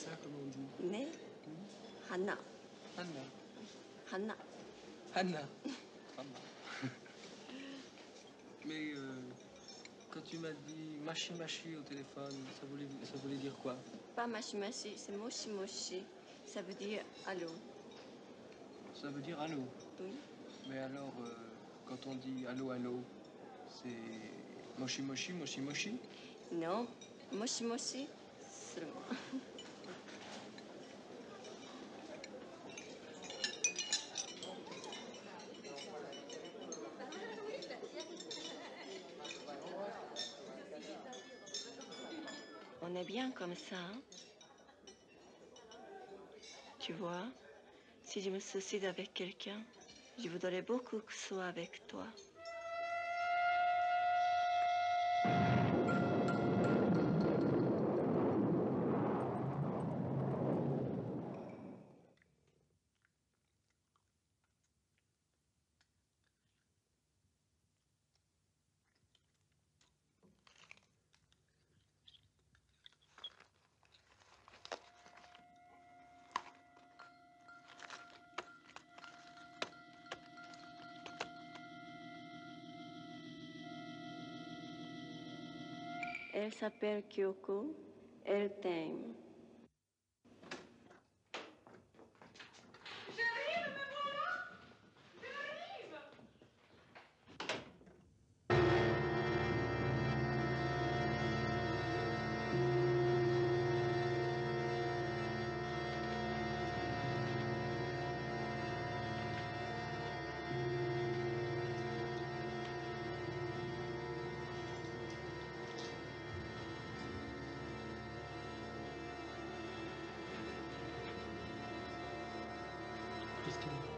ça, comme on dit né Hana. Anna. Hana. Anna. Anna. Mais euh, quand tu m'as dit machi machi au téléphone, ça voulait, ça voulait dire quoi? Pas machi machi, c'est moshi moshi. Ça veut dire allô. Ça veut dire allô? Oui. Mais alors, euh, quand on dit allô, allô, c'est moshi moshi, moshi moshi Non, moshi moshi seulement. On est bien comme ça. hein Tu vois, si je me suicide avec quelqu'un, je voudrais beaucoup que ce soit avec toi. ele saber que o que tem. is to